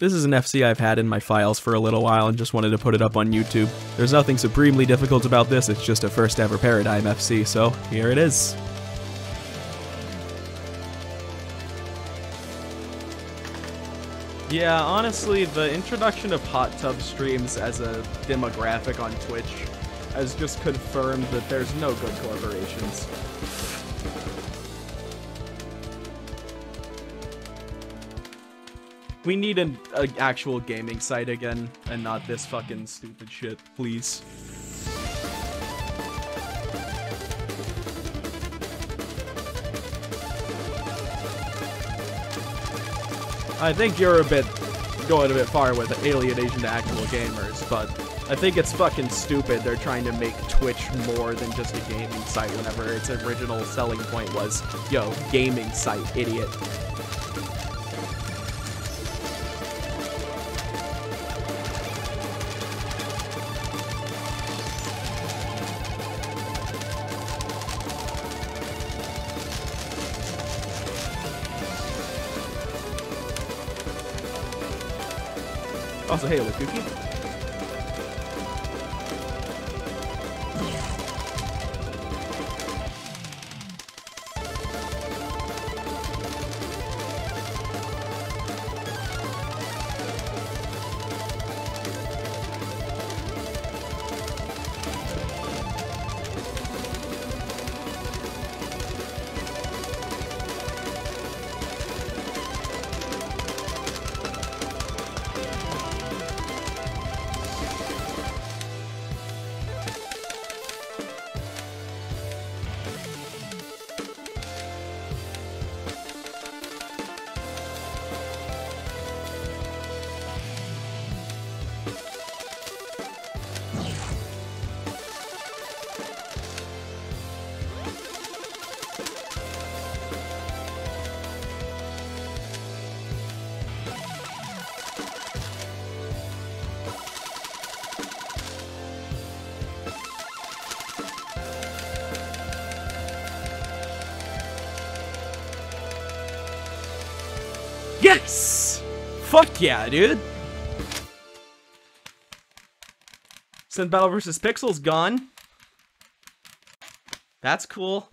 This is an FC I've had in my files for a little while and just wanted to put it up on YouTube. There's nothing supremely difficult about this, it's just a first ever Paradigm FC, so here it is. Yeah, honestly, the introduction of hot tub streams as a demographic on Twitch has just confirmed that there's no good corporations. We need an actual gaming site again, and not this fucking stupid shit, please. I think you're a bit going a bit far with alienation to actual gamers, but I think it's fucking stupid they're trying to make Twitch more than just a gaming site whenever its original selling point was, yo, gaming site, idiot. Also, hey, Lukuki. Yes! Fuck yeah, dude! Synth Battle vs. Pixel's gone. That's cool.